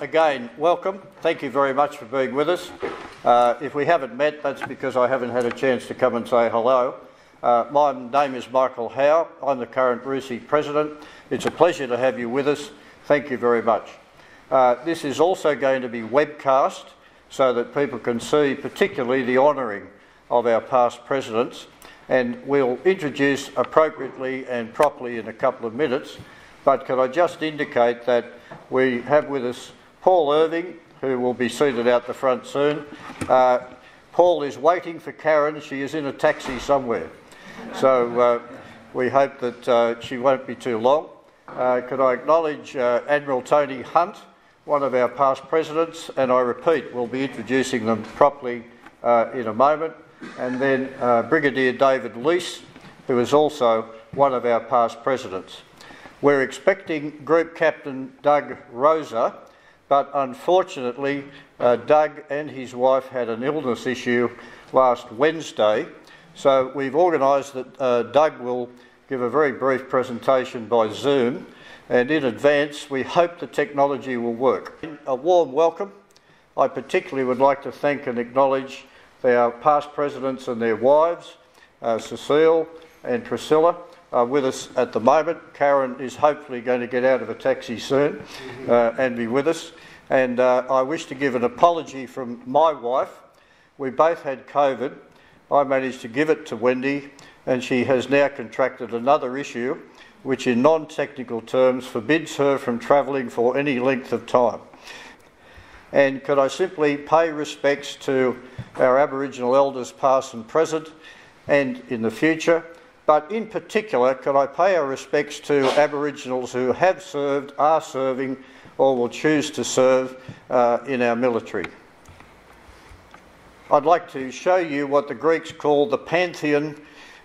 Again, welcome. Thank you very much for being with us. Uh, if we haven't met, that's because I haven't had a chance to come and say hello. Uh, my name is Michael Howe. I'm the current RUSI President. It's a pleasure to have you with us. Thank you very much. Uh, this is also going to be webcast so that people can see particularly the honouring of our past presidents and we'll introduce appropriately and properly in a couple of minutes. But can I just indicate that we have with us Paul Irving, who will be seated out the front soon. Uh, Paul is waiting for Karen. She is in a taxi somewhere. So uh, we hope that uh, she won't be too long. Uh, could I acknowledge uh, Admiral Tony Hunt, one of our past presidents, and I repeat, we'll be introducing them properly uh, in a moment. And then Brigadier David Leece, who is also one of our past presidents. We're expecting Group Captain Doug Rosa, but unfortunately, uh, Doug and his wife had an illness issue last Wednesday. So we've organised that uh, Doug will give a very brief presentation by Zoom, and in advance, we hope the technology will work. A warm welcome. I particularly would like to thank and acknowledge our past presidents and their wives, uh, Cecile and Priscilla uh, with us at the moment. Karen is hopefully going to get out of a taxi soon uh, and be with us. And uh, I wish to give an apology from my wife. We both had COVID. I managed to give it to Wendy, and she has now contracted another issue, which in non technical terms forbids her from travelling for any length of time. And could I simply pay respects to our Aboriginal elders, past and present, and in the future? But in particular, could I pay our respects to Aboriginals who have served, are serving, or will choose to serve uh, in our military? I'd like to show you what the Greeks call the Pantheon,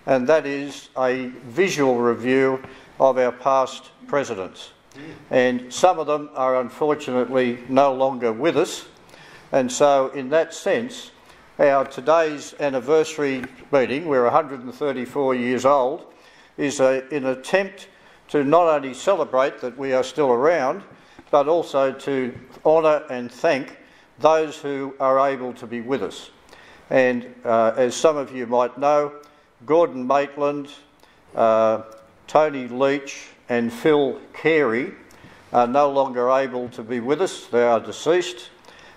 and that is a visual review of our past presidents. And some of them are unfortunately no longer with us, and so in that sense, our today's anniversary meeting, we're 134 years old, is a, an attempt to not only celebrate that we are still around, but also to honour and thank those who are able to be with us. And uh, as some of you might know, Gordon Maitland, uh, Tony Leach, and Phil Carey are no longer able to be with us, they are deceased.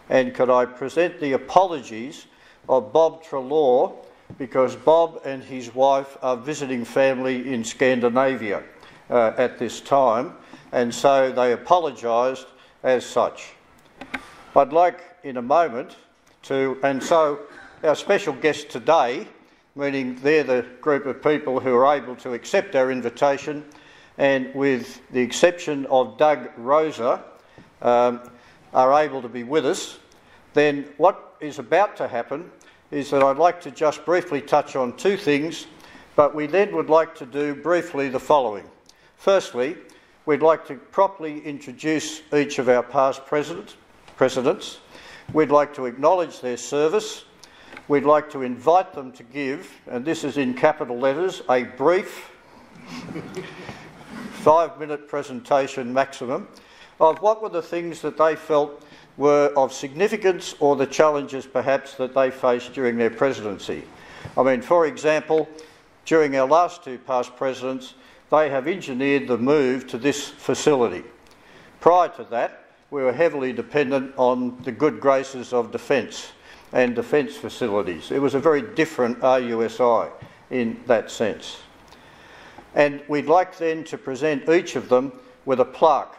And could I present the apologies of Bob Treloar because Bob and his wife are visiting family in Scandinavia uh, at this time, and so they apologised as such. I'd like in a moment to, and so our special guest today, meaning they're the group of people who are able to accept our invitation, and with the exception of Doug Rosa, um, are able to be with us, then what is about to happen is that I'd like to just briefly touch on two things, but we then would like to do briefly the following. Firstly, we'd like to properly introduce each of our past presidents. presidents. We'd like to acknowledge their service. We'd like to invite them to give, and this is in capital letters, a brief five minute presentation maximum of what were the things that they felt were of significance or the challenges perhaps that they faced during their presidency. I mean, for example, during our last two past presidents, they have engineered the move to this facility. Prior to that, we were heavily dependent on the good graces of defence and defence facilities. It was a very different RUSI in that sense. And we'd like then to present each of them with a plaque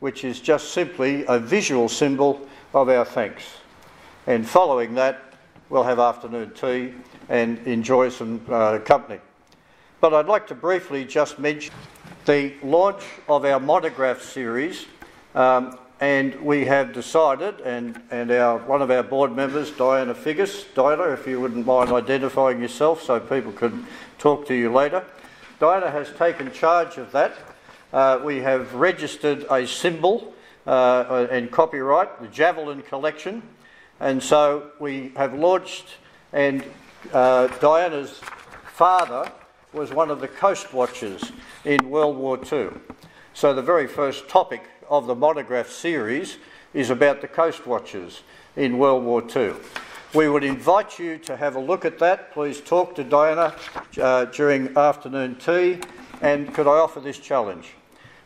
which is just simply a visual symbol of our thanks. And following that, we'll have afternoon tea and enjoy some uh, company. But I'd like to briefly just mention the launch of our monograph series. Um, and we have decided, and, and our, one of our board members, Diana Figgis, Diana, if you wouldn't mind identifying yourself so people can talk to you later. Diana has taken charge of that uh, we have registered a symbol uh, and copyright, the Javelin Collection, and so we have launched, and uh, Diana's father was one of the coast watchers in World War II. So, the very first topic of the monograph series is about the Coast Watchers in World War II. We would invite you to have a look at that. Please talk to Diana uh, during afternoon tea. And could I offer this challenge?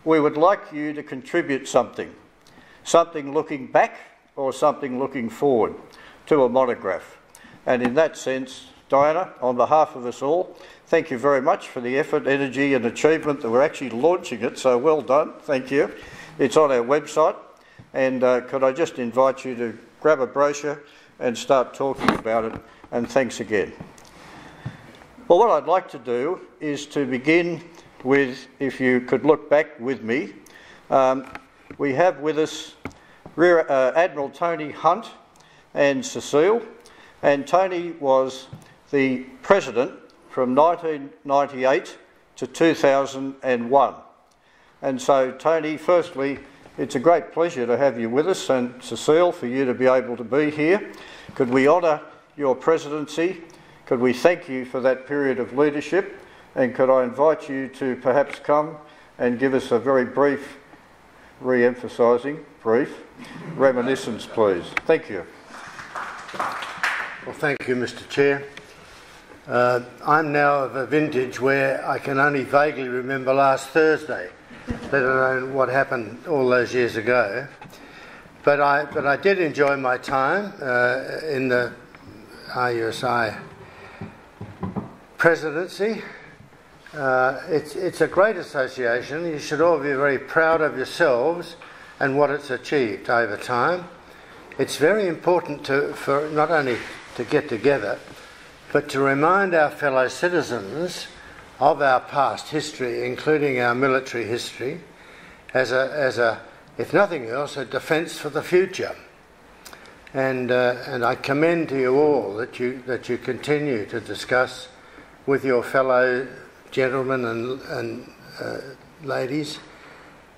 We would like you to contribute something, something looking back or something looking forward to a monograph. And in that sense, Diana, on behalf of us all, thank you very much for the effort, energy, and achievement that we're actually launching it. So well done. Thank you. It's on our website. And uh, could I just invite you to grab a brochure and start talking about it? And thanks again. Well, what I'd like to do is to begin with, if you could look back with me, um, we have with us Rear, uh, Admiral Tony Hunt and Cecile. And Tony was the president from 1998 to 2001. And so, Tony, firstly, it's a great pleasure to have you with us, and Cecile, for you to be able to be here. Could we honour your presidency? Could we thank you for that period of leadership? And could I invite you to perhaps come and give us a very brief, re emphasising, brief reminiscence, please? Thank you. Well, thank you, Mr. Chair. Uh, I'm now of a vintage where I can only vaguely remember last Thursday, let alone what happened all those years ago. But I, but I did enjoy my time uh, in the RUSI presidency. Uh, it's, it's a great association. You should all be very proud of yourselves and what it's achieved over time. It's very important to, for not only to get together, but to remind our fellow citizens of our past history, including our military history, as a, as a if nothing else, a defence for the future. And, uh, and I commend to you all that you, that you continue to discuss with your fellow gentlemen and, and uh, ladies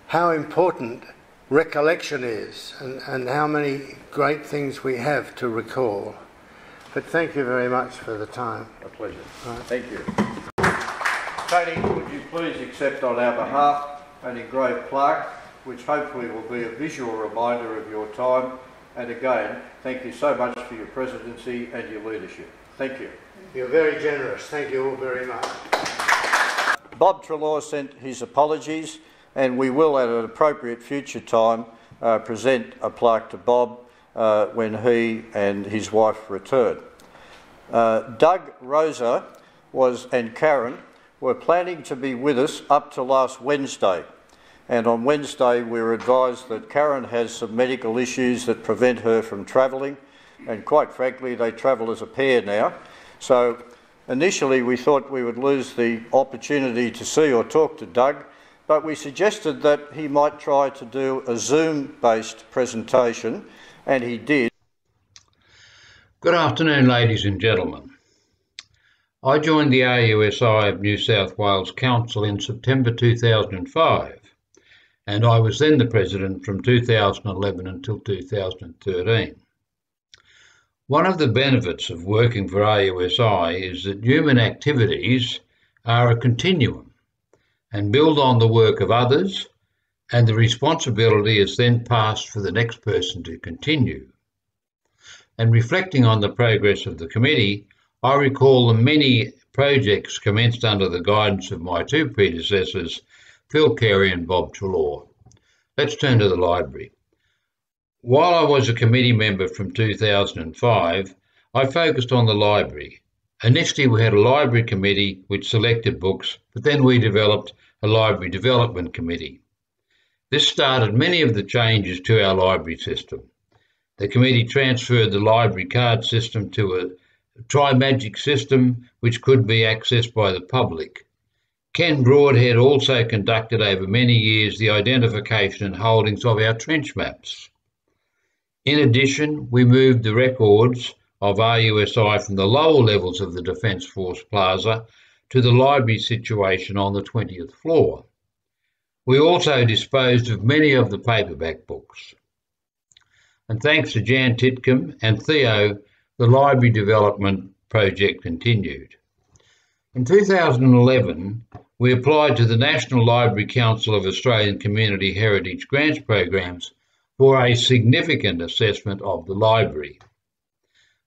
how important recollection is and, and how many great things we have to recall. But thank you very much for the time. A pleasure. Right. Thank you. Tony, would you please accept on our behalf an engraved plaque, which hopefully will be a visual reminder of your time. And again, thank you so much for your presidency and your leadership. Thank you. You're very generous. Thank you all very much. Bob Treloar sent his apologies, and we will, at an appropriate future time, uh, present a plaque to Bob uh, when he and his wife return. Uh, Doug Rosa was and Karen were planning to be with us up to last Wednesday. And on Wednesday, we were advised that Karen has some medical issues that prevent her from travelling. And quite frankly, they travel as a pair now. So initially, we thought we would lose the opportunity to see or talk to Doug, but we suggested that he might try to do a Zoom based presentation and he did. Good afternoon, ladies and gentlemen. I joined the RUSI of New South Wales Council in September 2005, and I was then the president from 2011 until 2013. One of the benefits of working for RUSI is that human activities are a continuum and build on the work of others and the responsibility is then passed for the next person to continue. And reflecting on the progress of the committee, I recall the many projects commenced under the guidance of my two predecessors, Phil Carey and Bob Treloar. Let's turn to the library. While I was a committee member from 2005, I focused on the library. Initially, we had a library committee which selected books, but then we developed a library development committee. This started many of the changes to our library system. The committee transferred the library card system to a TriMagic system which could be accessed by the public. Ken Broadhead also conducted over many years the identification and holdings of our trench maps. In addition, we moved the records of RUSI from the lower levels of the Defence Force Plaza to the library situation on the 20th floor. We also disposed of many of the paperback books. And thanks to Jan Titcomb and Theo, the library development project continued. In 2011, we applied to the National Library Council of Australian Community Heritage Grants Programs for a significant assessment of the library.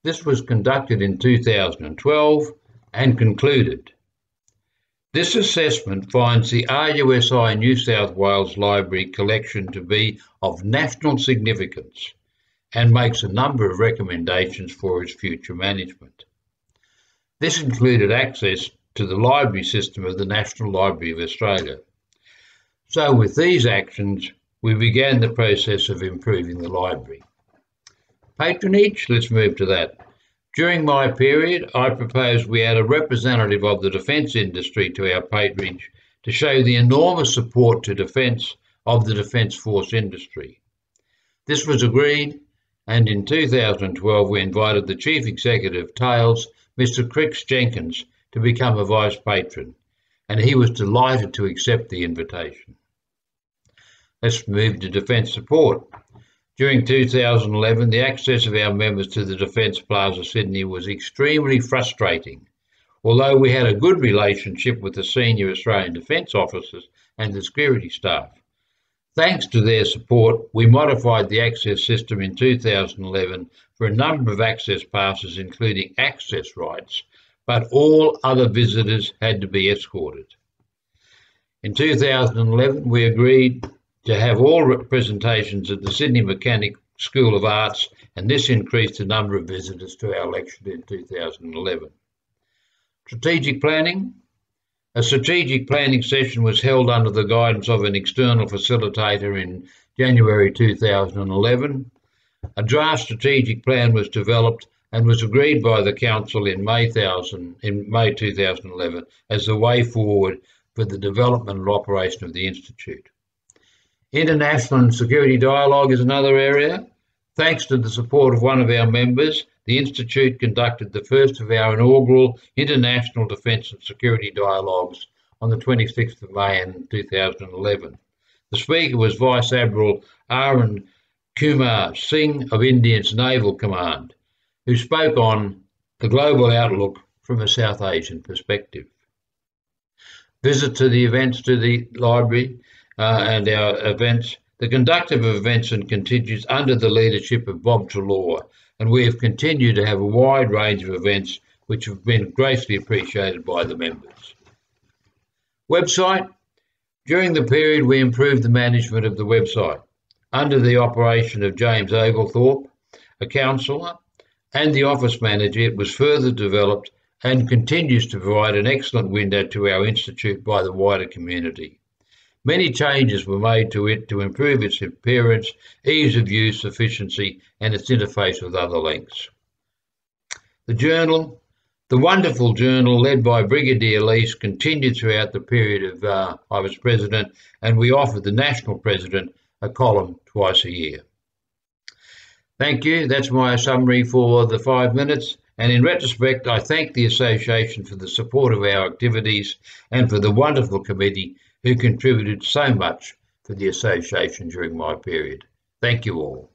This was conducted in 2012 and concluded. This assessment finds the RUSI New South Wales Library collection to be of national significance and makes a number of recommendations for its future management. This included access to the library system of the National Library of Australia. So, with these actions, we began the process of improving the library. Patronage, let's move to that. During my period, I proposed we add a representative of the defence industry to our patronage to show the enormous support to defence of the Defence Force industry. This was agreed and in 2012 we invited the Chief Executive of Thales, Mr. Chris Jenkins, to become a vice patron, and he was delighted to accept the invitation. Let's move to defence support. During 2011, the access of our members to the Defence Plaza Sydney was extremely frustrating. Although we had a good relationship with the senior Australian Defence officers and the security staff, Thanks to their support, we modified the access system in 2011 for a number of access passes, including access rights, but all other visitors had to be escorted. In 2011, we agreed to have all representations at the Sydney Mechanic School of Arts, and this increased the number of visitors to our lecture in 2011. Strategic planning, a strategic planning session was held under the guidance of an external facilitator in January 2011. A draft strategic plan was developed and was agreed by the Council in May, 000, in May 2011 as the way forward for the development and operation of the Institute. International and security dialogue is another area. Thanks to the support of one of our members, the Institute conducted the first of our inaugural International Defence and Security Dialogues on the 26th of May in 2011. The speaker was Vice Admiral Arun Kumar Singh of India's Naval Command, who spoke on the global outlook from a South Asian perspective. Visit to the events to the library Uh, and our events. The conductor of events and continues under the leadership of Bob Treloar, and we have continued to have a wide range of events which have been greatly appreciated by the members. Website. During the period, we improved the management of the website under the operation of James Oglethorpe, a counsellor, and the office manager. It was further developed and continues to provide an excellent window to our institute by the wider community. Many changes were made to it to improve its appearance, ease of use, efficiency, and its interface with other links. The journal, the wonderful journal led by Brigadier Leece, continued throughout the period of uh, I was president, and we offered the national president a column twice a year. Thank you. That's my summary for the five minutes. And in retrospect, I thank the Association for the support of our activities and for the wonderful committee who contributed so much for the association during my period. Thank you all.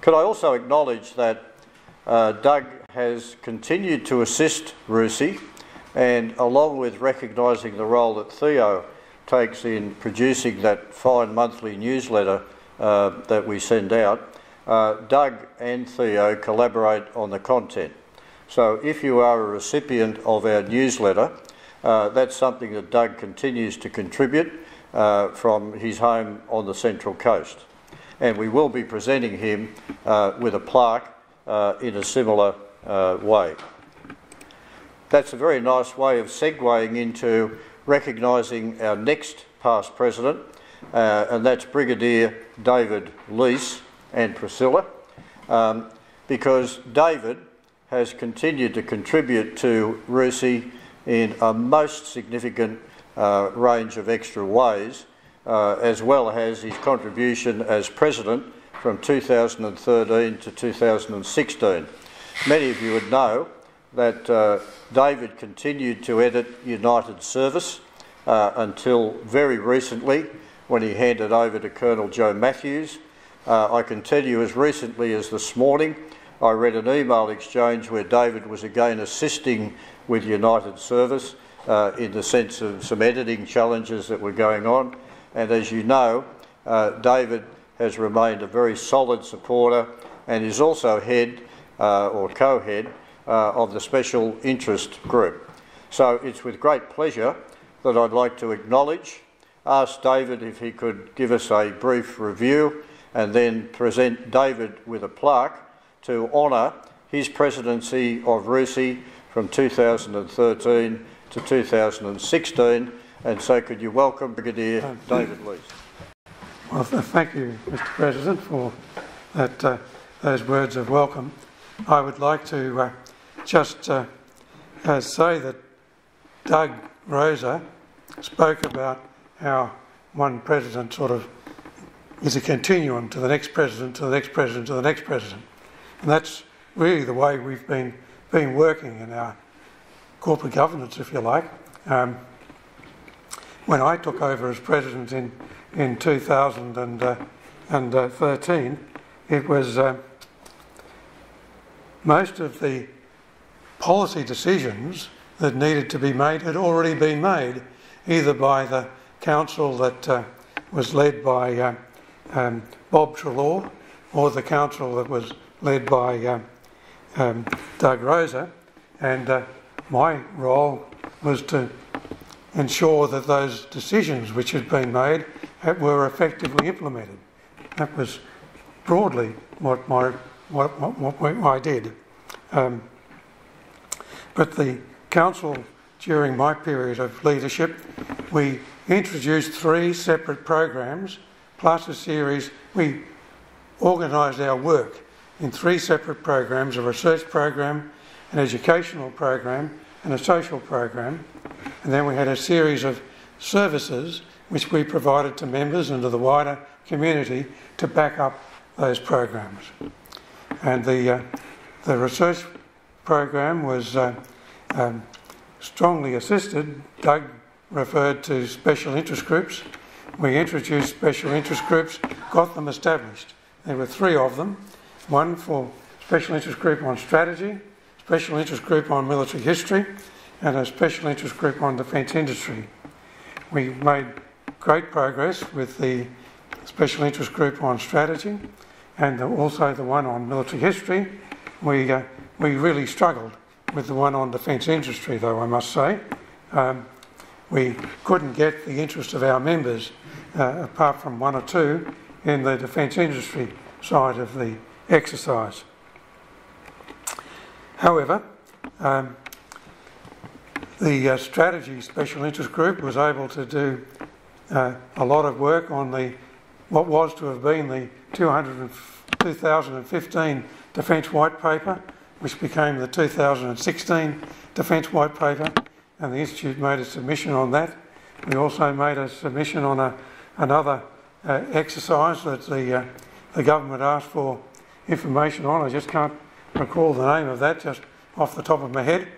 Could I also acknowledge that uh, Doug has continued to assist RUSI and along with recognising the role that Theo takes in producing that fine monthly newsletter uh, that we send out, uh, Doug and Theo collaborate on the content. So if you are a recipient of our newsletter, uh, that's something that Doug continues to contribute uh, from his home on the Central Coast. And we will be presenting him uh, with a plaque uh, in a similar uh, way. That's a very nice way of segueing into recognising our next past president, and that's Brigadier David Leece and Priscilla, um, because David has continued to contribute to RUSI in a most significant uh, range of extra ways, uh, as well as his contribution as president from 2013 to 2016. Many of you would know that uh, David continued to edit United Service uh, until very recently when he handed over to Colonel Joe Matthews. Uh, I can tell you as recently as this morning, I read an email exchange where David was again assisting with United Service, uh, in the sense of some editing challenges that were going on. And as you know, uh, David has remained a very solid supporter and is also head uh, or co head uh, of the Special Interest Group. So it's with great pleasure that I'd like to acknowledge, ask David if he could give us a brief review, and then present David with a plaque to honour his presidency of RUSI from 2013 to 2016. And so, could you welcome Brigadier uh, David Leece? Well, thank you, Mr. President, for that, uh, those words of welcome. I would like to uh, just uh, uh, say that Doug Rosa spoke about how one president sort of is a continuum to the next president, to the next president, to the next president. And that's really the way we've been, been working in our corporate governance, if you like. Um, when I took over as president in, in 2013, it was uh, most of the policy decisions that needed to be made had already been made, either by the council that uh, was led by uh, um, Bob Treloar or the council that was led by uh, um, Doug Rosa. And uh, my role was to ensure that those decisions which had been made were effectively implemented. That was broadly what my what, what, what I did. Um, but the council, during my period of leadership, we introduced three separate programs plus a series. We organised our work in three separate programs a research program, an educational program, and a social program. And then we had a series of services which we provided to members and to the wider community to back up those programs. And the, uh, the research program was uh, um, strongly assisted. Doug referred to special interest groups. We introduced special interest groups, got them established. There were three of them one for special interest group on strategy, special interest group on military history, and a special interest group on defence industry. We made great progress with the special interest group on strategy and also the one on military history. We, uh, we really struggled with the one on defence industry, though, I must say. Um, we couldn't get the interest of our members, uh, apart from one or two, in the defence industry side of the exercise. However, um, the uh, strategy special interest group was able to do uh, a lot of work on the what was to have been the 2015 Defence White Paper, which became the 2016 Defence White Paper, and the Institute made a submission on that. We also made a submission on a, another uh, exercise that the, uh, the government asked for information on. I just can't recall the name of that just off the top of my head.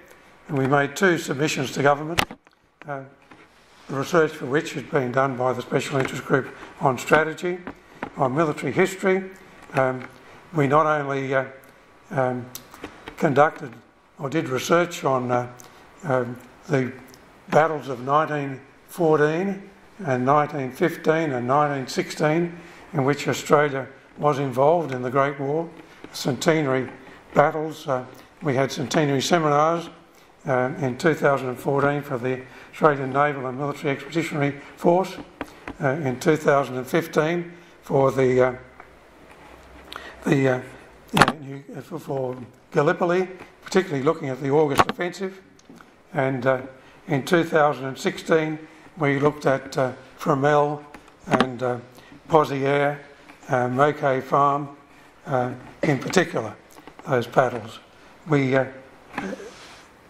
And we made two submissions to government, uh, the research for which had been done by the Special Interest Group on strategy, on military history. Um, we not only uh, um, conducted or did research on uh, um, the battles of 1914 and 1915 and 1916, in which Australia was involved in the Great War, centenary battles. Uh, we had centenary seminars uh, in 2014 for the Australian Naval and Military Expeditionary Force, uh, in 2015 for the uh, the uh, for Gallipoli, particularly looking at the August Offensive, and in 2016 we looked at Fromelles and Pozières uh, Farm, uh, in particular, those paddles. We, uh,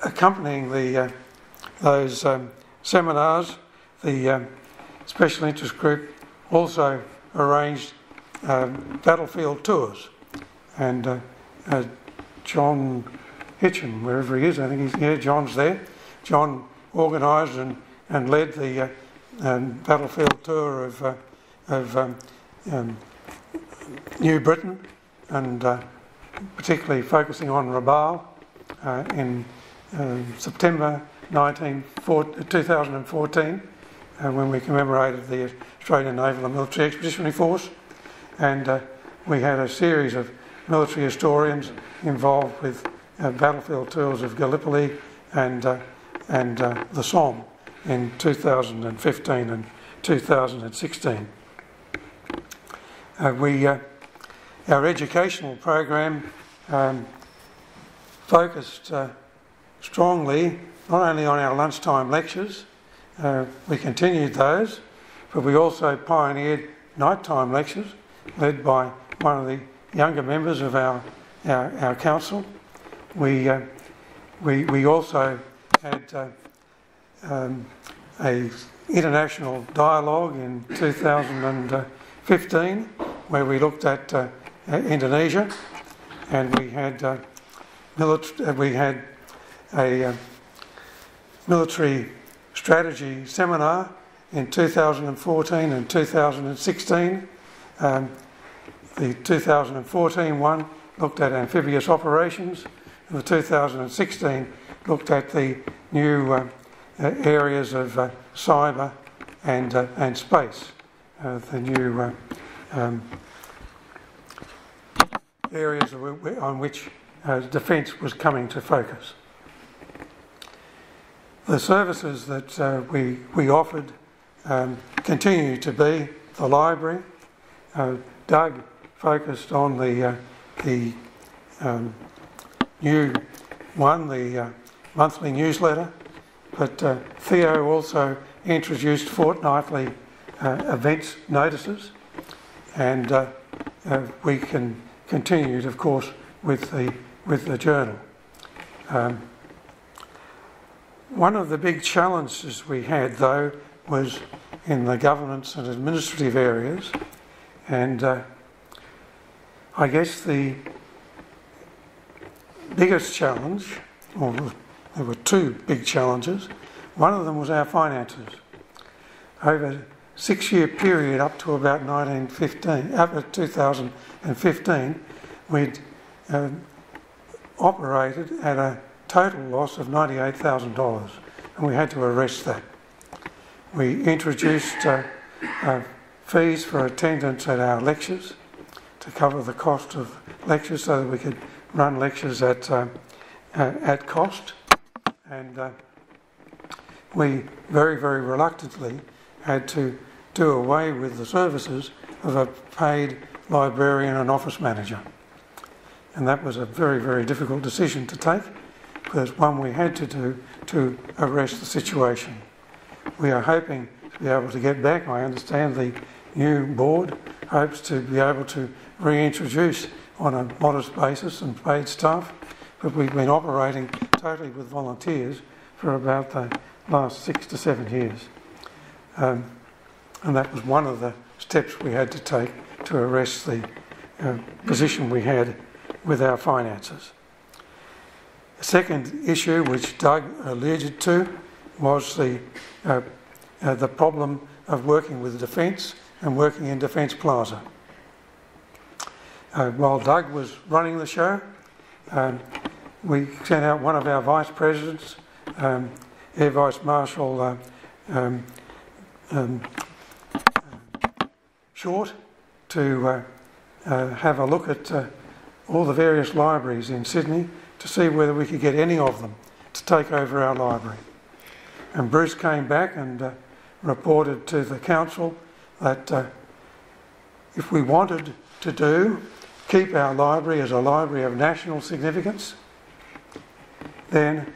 accompanying the, uh, those um, seminars, the um, Special Interest Group also arranged um, battlefield tours. And uh, uh, John Hitchin, wherever he is, I think he's, here, John's there. John organised and, and led the um, battlefield tour of, of um, um, New Britain and uh, particularly focusing on Rabaul uh, in uh, September 19, 2014 uh, when we commemorated the Australian Naval and Military Expeditionary Force. And uh, we had a series of military historians involved with uh, battlefield tours of Gallipoli and, and the Somme in 2015 and 2016. Uh, we, our educational program um, focused strongly not only on our lunchtime lectures, uh, we continued those, but we also pioneered nighttime lectures led by one of the younger members of our, our, our council. We, uh, we, we also had uh, um, a international dialogue in 2015 where we looked at uh, Indonesia and we had, uh, military, we had a uh, military strategy seminar in 2014 and 2016. Um, the 2014 one looked at amphibious operations, and the 2016 looked at the new uh, uh, areas of uh, cyber and, uh, and space, uh, the new uh, um, areas on which defence was coming to focus. The services that uh, we, we offered um, continue to be the library. Uh, Doug focused on the, uh, the um, new one, the uh, monthly newsletter, but uh, Theo also introduced fortnightly uh, events notices, and we can continue, of course, with the, with the journal. Um, one of the big challenges we had, though, was in the governance and administrative areas, and uh, I guess the biggest challenge, or there were two big challenges. One of them was our finances. Over six-year period up to about 1915, up to 2015, we'd uh, operated at a total loss of $98,000 and we had to arrest that. We introduced uh, uh, fees for attendance at our lectures to cover the cost of lectures so that we could run lectures at, uh, at cost. And uh, we very, very reluctantly had to do away with the services of a paid librarian and office manager. And that was a very, very difficult decision to take there's one we had to do to arrest the situation. We are hoping to be able to get back. I understand the new board hopes to be able to reintroduce on a modest basis and paid staff, but we've been operating totally with volunteers for about the last six to seven years. Um, and that was one of the steps we had to take to arrest the uh, position we had with our finances. The second issue, which Doug alluded to, was the, uh, uh, the problem of working with Defence and working in Defence Plaza. Uh, while Doug was running the show, um, we sent out one of our vice presidents, um, Air Vice Marshal uh, um, um, Short, to uh, uh, have a look at all the various libraries in Sydney to see whether we could get any of them to take over our library. And Bruce came back and uh, reported to the council that uh, if we wanted to do keep our library as a library of national significance, then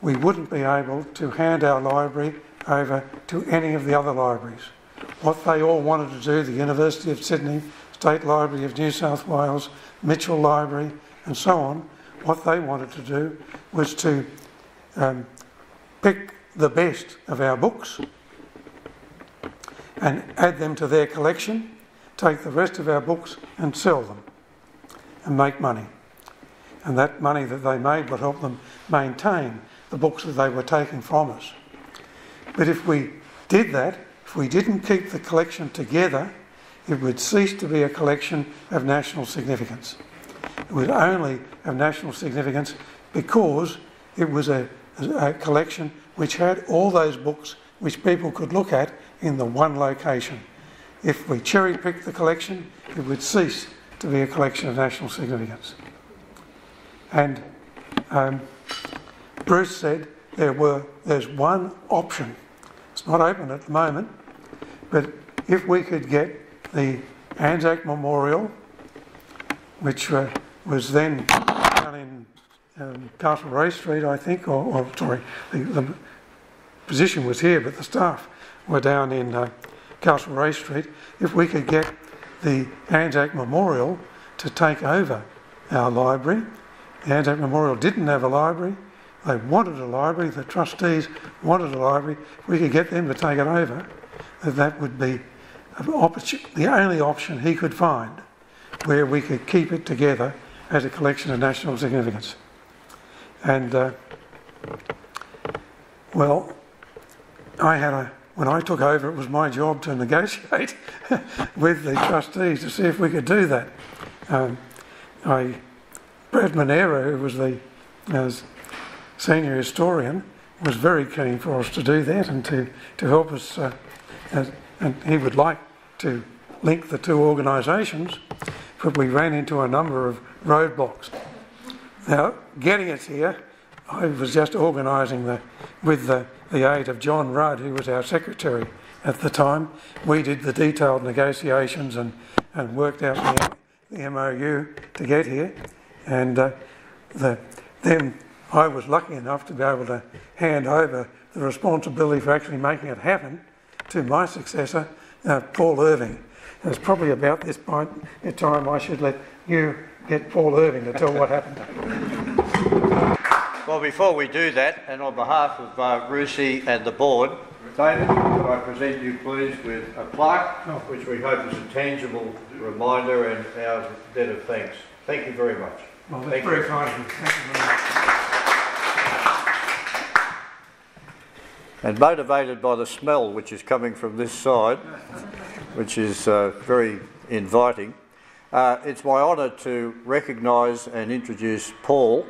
we wouldn't be able to hand our library over to any of the other libraries. What they all wanted to do, the University of Sydney, State Library of New South Wales, Mitchell Library, and so on, what they wanted to do was to um, pick the best of our books and add them to their collection, take the rest of our books and sell them and make money. And that money that they made would help them maintain the books that they were taking from us. But if we did that, if we didn't keep the collection together, it would cease to be a collection of national significance. It was only of national significance because it was a a collection which had all those books which people could look at in the one location. If we cherry picked the collection, it would cease to be a collection of national significance. And um, Bruce said there were there's one option. It's not open at the moment, but if we could get the Anzac Memorial, which uh, was then down in um, Castlereagh Street, I think, or, or sorry, the, the, position was here, but the staff were down in uh, Castlereagh Street. If we could get the Anzac Memorial to take over our library, the Anzac Memorial didn't have a library. They wanted a library. The trustees wanted a library. If we could get them to take it over, that that would be the only option he could find where we could keep it together as a collection of national significance. And uh, well, I had a when I took over, it was my job to negotiate with the trustees to see if we could do that. Um, I, Brad Manera, who was the senior historian, was very keen for us to do that and to, to help us. Uh, and he would like to link the two organisations, but we ran into a number of roadblocks. Now, getting us here, I was just organising the, with the, the aid of John Rudd, who was our secretary at the time. We did the detailed negotiations and, and worked out the, the MOU to get here. And uh, the, then I was lucky enough to be able to hand over the responsibility for actually making it happen to my successor, uh, Paul Irving. It was probably about this point in time I should let you get Paul Irving to tell what happened. Well, before we do that, and on behalf of uh, Rusi and the board, David, could I present you, please, with a plaque, oh. which we hope is a tangible reminder and our debt of thanks. Thank you very much. Well, that's Thank very you. kind of you. Thank you very much. And motivated by the smell which is coming from this side, which is uh, very inviting, uh, it's my honour to recognise and introduce Paul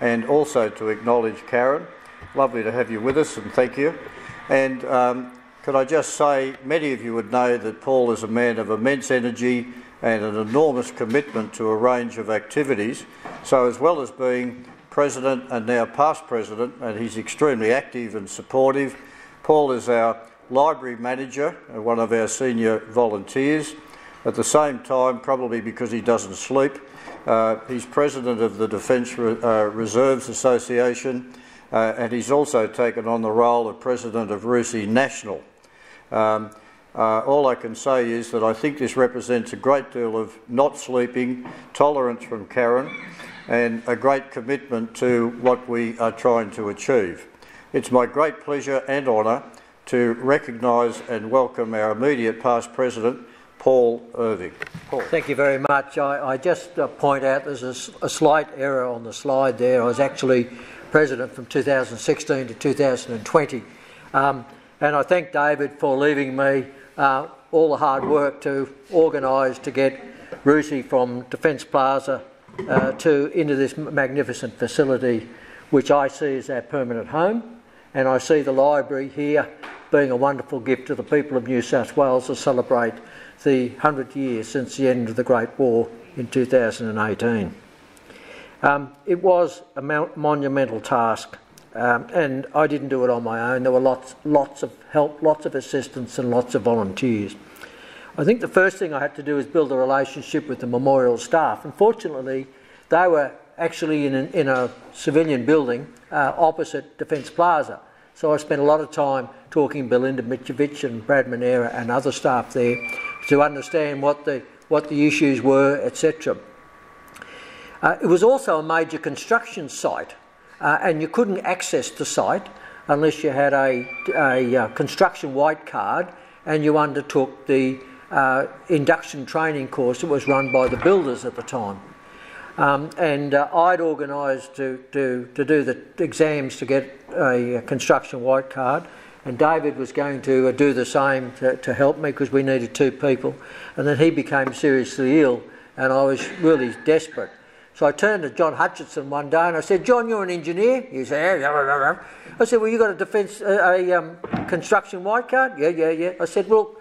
and also to acknowledge Karen. Lovely to have you with us and thank you. And um, could I just say, many of you would know that Paul is a man of immense energy and an enormous commitment to a range of activities. So, as well as being president and now past president, and he's extremely active and supportive. Paul is our library manager, and one of our senior volunteers. At the same time, probably because he doesn't sleep, uh, he's president of the Defence Re- uh, Reserves Association, uh, and he's also taken on the role of president of Rusi National. Um, uh, all I can say is that I think this represents a great deal of not sleeping, tolerance from Karen, and a great commitment to what we are trying to achieve. It's my great pleasure and honour to recognise and welcome our immediate past president, Paul Irving. Paul. Thank you very much. I, I just uh, point out there's a, a, slight error on the slide there. I was actually president from 2016 to 2020. Um, and I thank David for leaving me uh, all the hard work to organise to get Rusi from Defence Plaza uh, to into this magnificent facility, which I see as our permanent home, and I see the library here being a wonderful gift to the people of New South Wales to celebrate the 100 years since the end of the Great War in 2018. Um, it was a monumental task, um, and I didn't do it on my own. There were lots, lots of help, lots of assistance, and lots of volunteers. I think the first thing I had to do was build a relationship with the memorial staff. Unfortunately, they were actually in, an, in a civilian building uh, opposite Defence Plaza. So I spent a lot of time talking to Belinda Mitrovic and Brad Manera and other staff there to understand what the, what the issues were, etc. Uh, it was also a major construction site, uh, and you couldn't access the site unless you had a, a, a uh, construction white card and you undertook the uh, induction training course that was run by the builders at the time. Um, and uh, I'd organised to, to, to do the exams to get a, construction white card, and David was going to uh, do the same to, to help me because we needed two people. And then he became seriously ill, and I was really desperate. So I turned to John Hutchinson one day and I said, John, you're an engineer? He said, yeah. I said, well, you got a defence, a, a um, construction white card? Yeah, yeah, yeah. I said, well,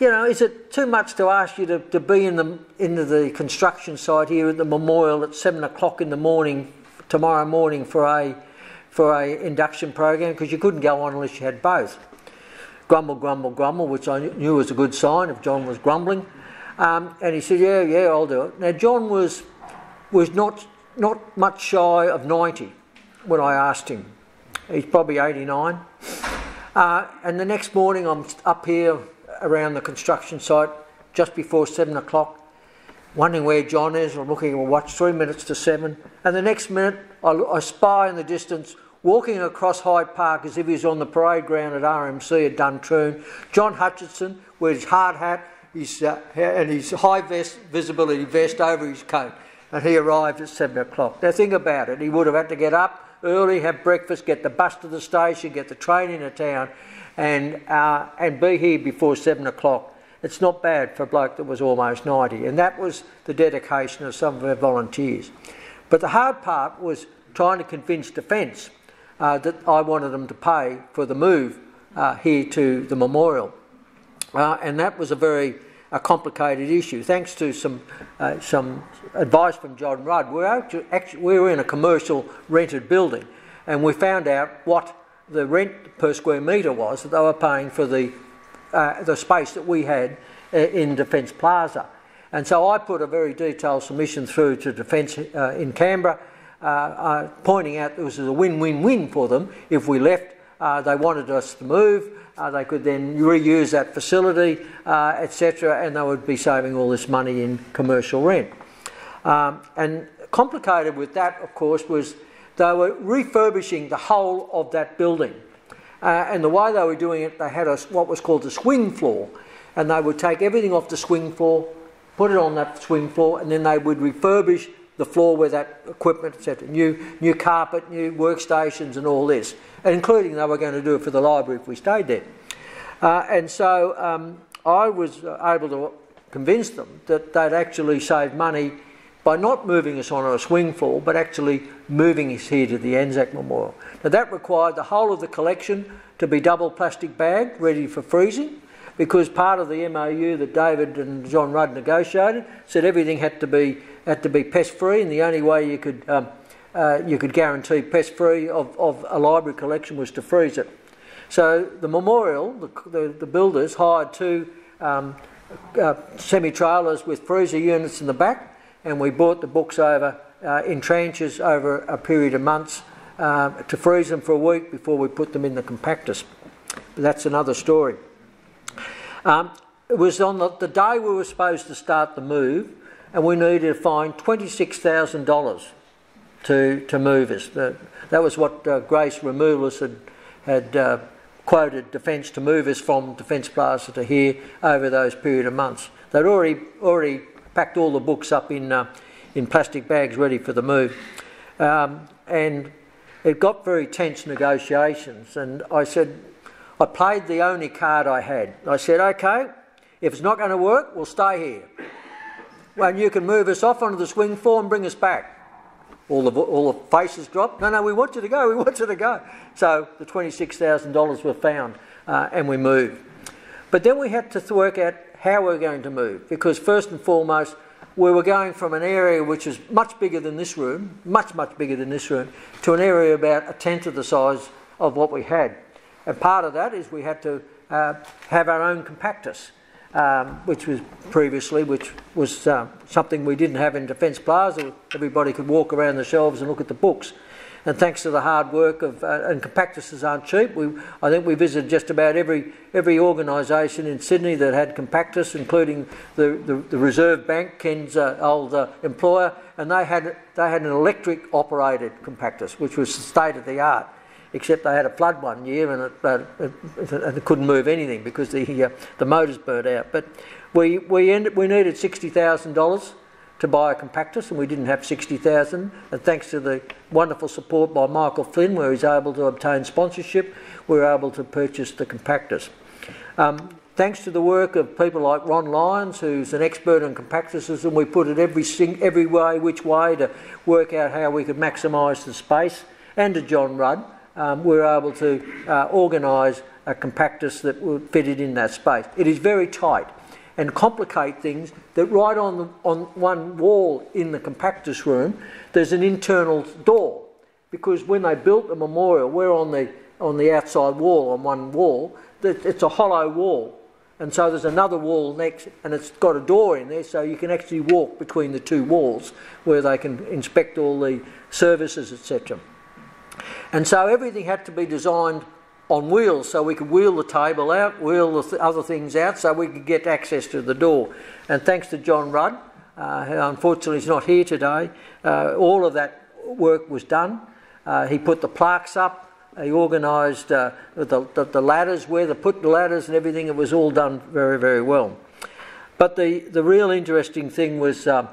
you know, is it too much to ask you to, to be in the into the construction site here at the memorial at seven o'clock in the morning tomorrow morning for a for a induction program because you couldn't go on unless you had both. Grumble, grumble, grumble, which I knew was a good sign if John was grumbling. Um, and he said, "Yeah, yeah, I'll do it." Now John was was not not much shy of ninety when I asked him. He's probably eighty nine. Uh, and the next morning, I'm up here around the construction site just before seven o'clock, wondering where John is. I'm looking at my watch, three minutes to seven. And the next minute, I, I spy in the distance, walking across Hyde Park as if he was on the parade ground at RMC at Duntroon. John Hutchinson with his hard hat his, uh, and his high vest, visibility vest over his coat. And he arrived at seven o'clock. Now, think about it. He would have had to get up early, have breakfast, get the bus to the station, get the train into town, and, uh, and be here before seven o'clock. It's not bad for a bloke that was almost 90. And that was the dedication of some of our volunteers. But the hard part was trying to convince Defence uh, that I wanted them to pay for the move uh, here to the memorial. Uh, and that was a very a complicated issue. Thanks to some uh, some advice from John Rudd, we were, actually, actually, we were in a commercial rented building, and we found out what the rent per square metre was that they were paying for the, uh, the space that we had uh, in Defence Plaza. And so I put a very detailed submission through to Defence uh, in Canberra, uh, uh, pointing out this was a win-win-win for them. If we left, uh, they wanted us to move. they could then reuse that facility, etc., and they would be saving all this money in commercial rent. Um, and complicated with that, of course, was they were refurbishing the whole of that building. Uh, and the way they were doing it, they had a, what was called a swing floor. And they would take everything off the swing floor, put it on that swing floor, and then they would refurbish the floor with that equipment, etc. New, new carpet, new workstations, and all this. And including they were going to do it for the library if we stayed there. Uh, and so um, I was able to convince them that they'd actually save money by not moving us on a swing floor, but actually moving us here to the Anzac Memorial. Now that required the whole of the collection to be double plastic bagged, ready for freezing, because part of the MOU that David and John Rudd negotiated said everything had to be had to be pest free, and the only way you could um, uh, you could guarantee pest free of, of a library collection was to freeze it. So the memorial, the, the, the builders hired two um, uh, semi trailers with freezer units in the back and we brought the books over uh, in tranches over a period of months uh, to freeze them for a week before we put them in the compactors. But that's another story. Um, it was on the, the, day we were supposed to start the move, and we needed to find $26,000 to, to move us. The, that was what uh, Grace Removals had, had uh, quoted Defence to move us from Defence Plaza to here over those period of months. They'd already, already packed all the books up in, uh, in plastic bags ready for the move. Um, and it got very tense negotiations. And I said, I played the only card I had. I said, okay, if it's not going to work, we'll stay here. Well, you can move us off onto the swing floor and bring us back. All the, all the faces dropped. No, no, we want you to go, we want you to go. So the $26,000 were found uh, and we moved. But then we had to work out how we're going to move. Because first and foremost, we were going from an area which is much bigger than this room, much, much bigger than this room, to an area about a tenth of the size of what we had. And part of that is we had to uh, have our own compactus, um, which was previously, which was uh, something we didn't have in Defence Plaza. Everybody could walk around the shelves and look at the books. And thanks to the hard work of, uh, and compactuses aren't cheap, we, I think we visited just about every, every organisation in Sydney that had compactus, including the, the, the Reserve Bank, Ken's uh, old uh, employer, and they had, they had an electric operated compactus, which was state of the art. Except they had a flood one year and it, uh, it, it, it couldn't move anything because the, uh, the motors burnt out. But we, we, ended, we needed $60,000 to buy a compactus, and we didn't have 60,000. And thanks to the wonderful support by Michael Flynn, where he's able to obtain sponsorship, we were able to purchase the compactus. Um, thanks to the work of people like Ron Lyons, who's an expert on compactors, and we put it every, every way, which way to work out how we could maximise the space, and to John Rudd, um, we were able to uh, organise a compactus that would fit it in that space. It is very tight and complicate things that right on, the, on one wall in the compactus room, there's an internal door. Because when they built the memorial, we're on the, on the outside wall, on one wall, it's a hollow wall. And so there's another wall next, and it's got a door in there, so you can actually walk between the two walls where they can inspect all the services, etc. And so everything had to be designed on wheels so we could wheel the table out, wheel the th- other things out so we could get access to the door. And thanks to John Rudd, uh, who unfortunately is not here today, uh, all of that work was done. Uh, he put the plaques up, he organised uh, the, the, the, ladders, where to put the ladders and everything. It was all done very, very well. But the, the real interesting thing was uh,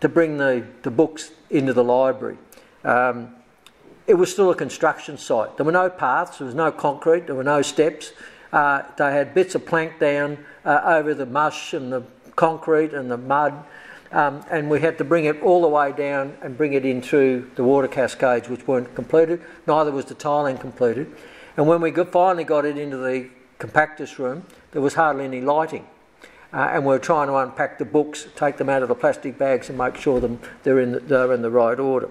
to bring the, the books into the library. Um, it was still a construction site. There were no paths, there was no concrete, there were no steps. Uh, they had bits of plank down uh, over the mush and the concrete and the mud um, and we had to bring it all the way down and bring it in through the water cascades, which weren't completed. Neither was the tiling completed. And when we got, finally got it into the compactus room, there was hardly any lighting. Uh, and we were trying to unpack the books, take them out of the plastic bags, and make sure them they're in the, they're in the right order.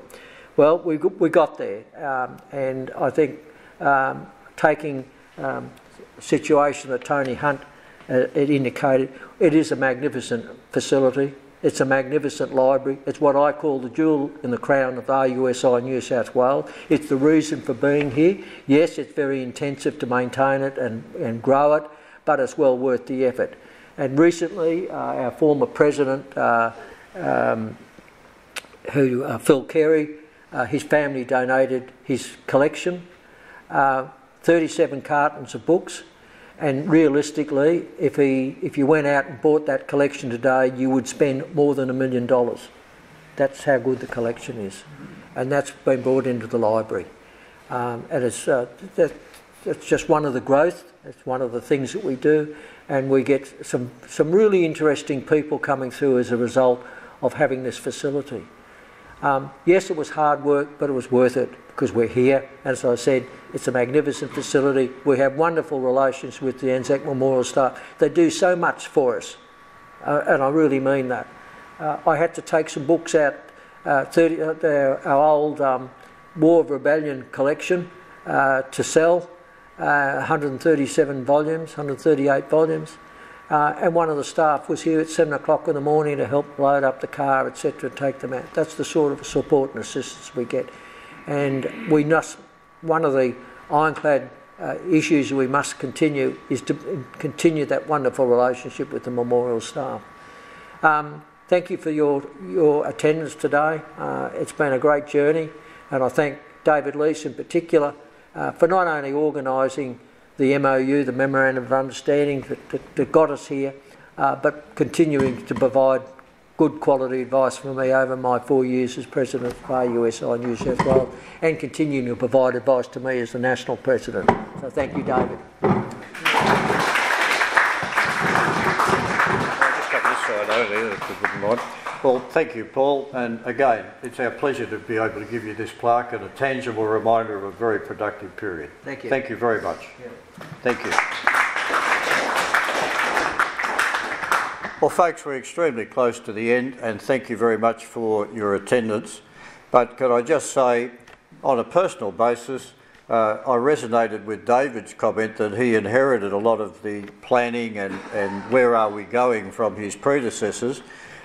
Well, we we got there, um, and I think um, taking um, situation that Tony Hunt uh, indicated, it is a magnificent facility. It's a magnificent library. It's what I call the jewel in the crown of RUSI New South Wales. It's the reason for being here. Yes, it's very intensive to maintain it and, and grow it, but it's well worth the effort. And recently, uh, our former president, uh, um, who uh, Phil Carey, uh, his family donated his collection, uh, 37 cartons of books. And realistically, if, he, if you went out and bought that collection today, you would spend more than a million dollars. That's how good the collection is. And that's been brought into the library. Um, and it's, uh, that, it's just one of the growth, it's one of the things that we do. And we get some, some really interesting people coming through as a result of having this facility. Um, yes, it was hard work, but it was worth it because we're here. And As I said, it's a magnificent facility. We have wonderful relations with the Anzac Memorial staff. They do so much for us, uh, and I really mean that. Uh, I had to take some books out, uh, 30, uh, our old um, War of Rebellion collection, uh, to sell. Uh, 137 volumes, 138 volumes. Uh, and one of the staff was here at seven o'clock in the morning to help load up the car, etc., and take them out. That's the sort of support and assistance we get. And we must, one of the ironclad uh, issues we must continue is to continue that wonderful relationship with the memorial staff. Um, thank you for your, your attendance today. Uh, it's been a great journey, and I thank David Leece in particular uh, for not only organising the MOU, the Memorandum of Understanding that, that, that got us here, uh, but continuing to provide good quality advice for me over my four years as President of RUSI New South Wales and continuing to provide advice to me as the National President. So thank you, David. Well, thank you, Paul. And again, it's our pleasure to be able to give you this plaque and a tangible reminder of a very productive period. Thank you. Thank you very much. Yeah. Thank you. Well, folks, we're extremely close to the end, and thank you very much for your attendance. But could I just say, on a personal basis, uh, I resonated with David's comment that he inherited a lot of the planning and, and where are we going from his predecessors.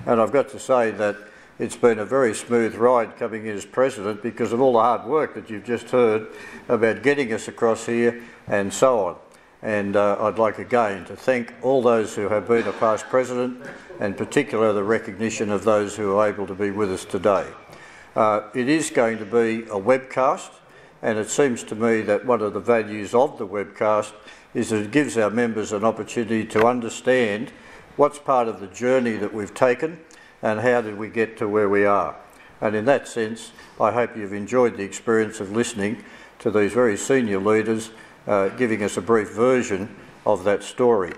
And I've got to say that it's been a very smooth ride coming in as president because of all the hard work that you've just heard about getting us across here and so on. And uh, I'd like again to thank all those who have been a past president, and particularly the recognition of those who are able to be with us today. Uh, it is going to be a webcast, and it seems to me that one of the values of the webcast is that it gives our members an opportunity to understand what's part of the journey that we've taken and how did we get to where we are. And in that sense, I hope you've enjoyed the experience of listening to these very senior leaders uh, giving us a brief version of that story.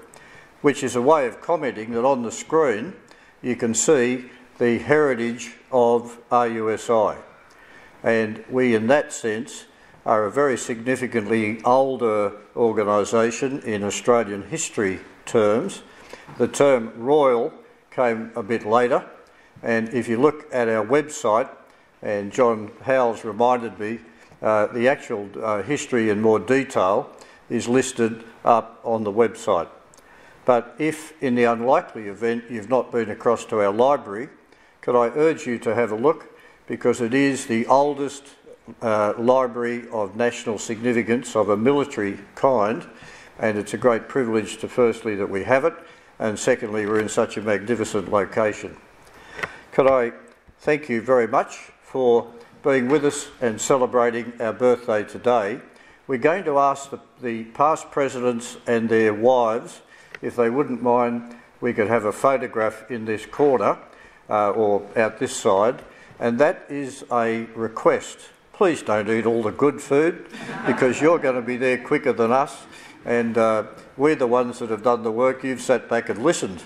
which is a way of commenting that on the screen you can see the heritage of RUSI. And we, in that sense, are a very significantly older organisation in Australian history terms. The term royal came a bit later, and if you look at our website, and John Howells reminded me, uh, the actual uh, history in more detail is listed up on the website. But if, in the unlikely event, you've not been across to our library, could I urge you to have a look because it is the oldest uh, library of national significance of a military kind, and it's a great privilege to firstly that we have it, and secondly, we're in such a magnificent location. Could I thank you very much for being with us and celebrating our birthday today. We're going to ask the, the past presidents and their wives if they wouldn't mind we could have a photograph in this corner uh, or out this side, and that is a request. Please don't eat all the good food because you're going to be there quicker than us, and uh, we're the ones that have done the work. You've sat back and listened.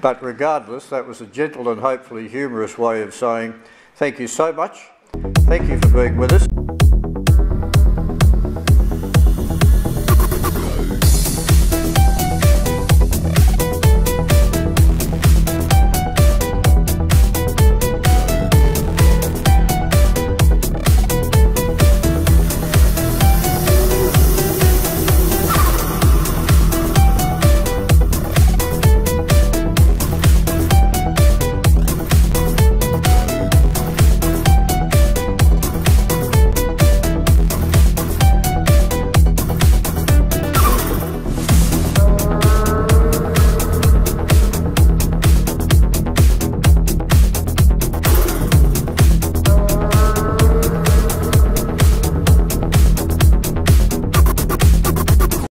But regardless, that was a gentle and hopefully humorous way of saying thank you so much. Thank you for being with us.